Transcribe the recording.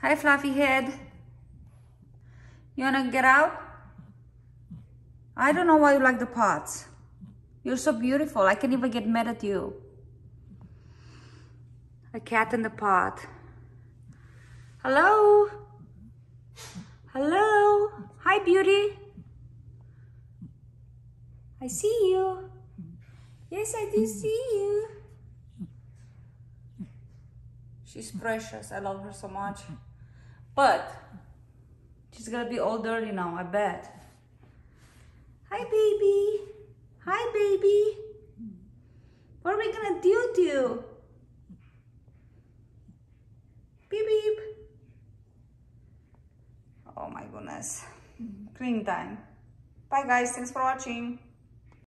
Hi, fluffy head. You wanna get out? I don't know why you like the pots. You're so beautiful. I can't even get mad at you. A cat in the pot. Hello? Hello? Hi, beauty. I see you. Yes, I do see you. She's precious. I love her so much. But she's gonna be all dirty now, I bet. Hi, baby. Hi, baby. What are we gonna do to you? Beep, beep. Oh my goodness. Clean time. Bye guys. Thanks for watching.